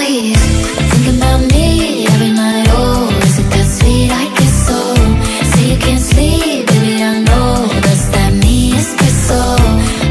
here.